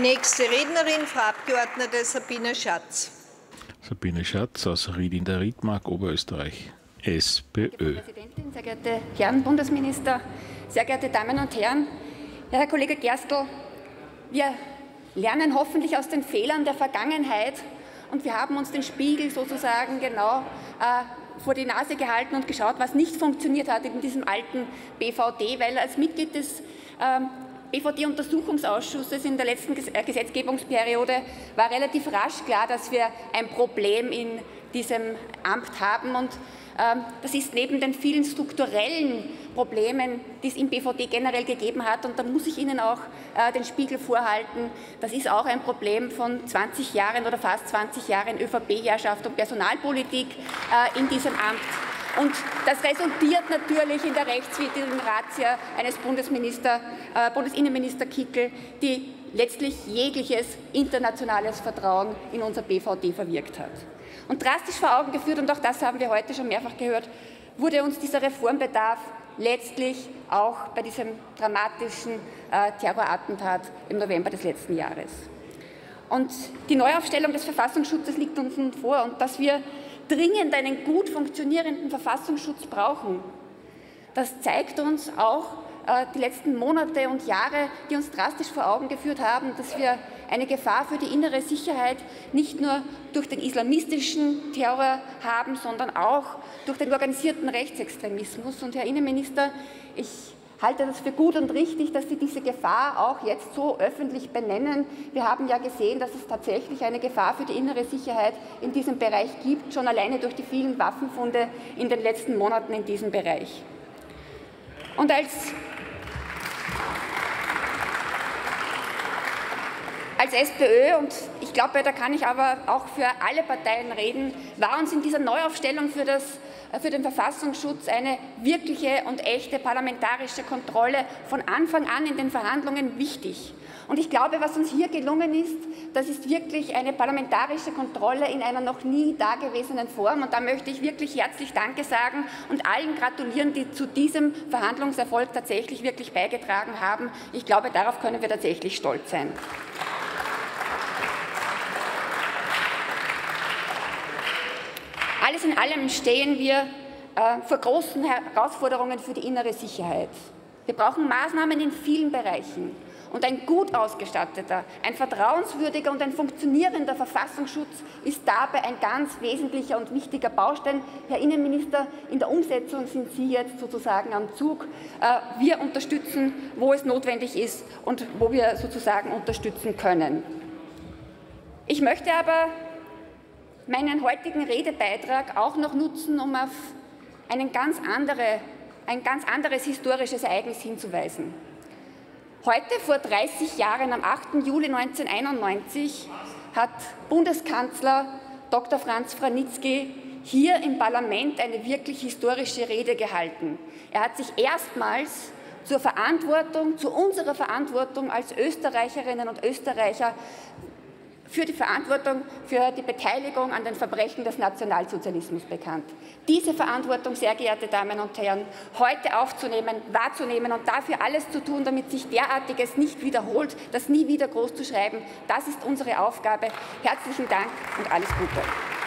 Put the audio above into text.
Nächste Rednerin, Frau Abgeordnete Sabine Schatz. Sabine Schatz aus Ried in der Riedmark, Oberösterreich, SPÖ. Frau Präsidentin, sehr geehrte Herren Bundesminister, sehr geehrte Damen und Herren, Herr Kollege Gerstl, wir lernen hoffentlich aus den Fehlern der Vergangenheit und wir haben uns den Spiegel sozusagen genau äh, vor die Nase gehalten und geschaut, was nicht funktioniert hat in diesem alten BVD, weil als Mitglied des ähm, BVD-Untersuchungsausschusses in der letzten äh, Gesetzgebungsperiode war relativ rasch klar, dass wir ein Problem in diesem Amt haben. Und ähm, das ist neben den vielen strukturellen Problemen, die es im BVD generell gegeben hat, und da muss ich Ihnen auch äh, den Spiegel vorhalten, das ist auch ein Problem von 20 Jahren oder fast 20 Jahren ÖVP-Herrschaft und Personalpolitik äh, in diesem Amt. Und das resultiert natürlich in der rechtswidrigen Razzia eines äh, Bundesinnenminister Kickel, die letztlich jegliches internationales Vertrauen in unser BVD verwirkt hat. Und drastisch vor Augen geführt, und auch das haben wir heute schon mehrfach gehört, wurde uns dieser Reformbedarf letztlich auch bei diesem dramatischen äh, Terrorattentat im November des letzten Jahres. Und die Neuaufstellung des Verfassungsschutzes liegt uns nun vor und dass wir dringend einen gut funktionierenden Verfassungsschutz brauchen. Das zeigt uns auch äh, die letzten Monate und Jahre, die uns drastisch vor Augen geführt haben, dass wir eine Gefahr für die innere Sicherheit nicht nur durch den islamistischen Terror haben, sondern auch durch den organisierten Rechtsextremismus. Und Herr Innenminister, ich halte das für gut und richtig, dass Sie diese Gefahr auch jetzt so öffentlich benennen. Wir haben ja gesehen, dass es tatsächlich eine Gefahr für die innere Sicherheit in diesem Bereich gibt, schon alleine durch die vielen Waffenfunde in den letzten Monaten in diesem Bereich. Und als Als SPÖ, und ich glaube, da kann ich aber auch für alle Parteien reden, war uns in dieser Neuaufstellung für, das, für den Verfassungsschutz eine wirkliche und echte parlamentarische Kontrolle von Anfang an in den Verhandlungen wichtig. Und ich glaube, was uns hier gelungen ist, das ist wirklich eine parlamentarische Kontrolle in einer noch nie dagewesenen Form. Und da möchte ich wirklich herzlich Danke sagen und allen gratulieren, die zu diesem Verhandlungserfolg tatsächlich wirklich beigetragen haben. Ich glaube, darauf können wir tatsächlich stolz sein. Alles in allem stehen wir äh, vor großen Herausforderungen für die innere Sicherheit. Wir brauchen Maßnahmen in vielen Bereichen. Und ein gut ausgestatteter, ein vertrauenswürdiger und ein funktionierender Verfassungsschutz ist dabei ein ganz wesentlicher und wichtiger Baustein. Herr Innenminister, in der Umsetzung sind Sie jetzt sozusagen am Zug. Äh, wir unterstützen, wo es notwendig ist und wo wir sozusagen unterstützen können. Ich möchte aber meinen heutigen Redebeitrag auch noch nutzen, um auf einen ganz andere, ein ganz anderes historisches Ereignis hinzuweisen. Heute, vor 30 Jahren, am 8. Juli 1991, hat Bundeskanzler Dr. Franz Franitzky hier im Parlament eine wirklich historische Rede gehalten. Er hat sich erstmals zur Verantwortung, zu unserer Verantwortung als Österreicherinnen und Österreicher für die Verantwortung für die Beteiligung an den Verbrechen des Nationalsozialismus bekannt. Diese Verantwortung, sehr geehrte Damen und Herren, heute aufzunehmen, wahrzunehmen und dafür alles zu tun, damit sich derartiges nicht wiederholt, das nie wieder groß zu schreiben, das ist unsere Aufgabe. Herzlichen Dank und alles Gute.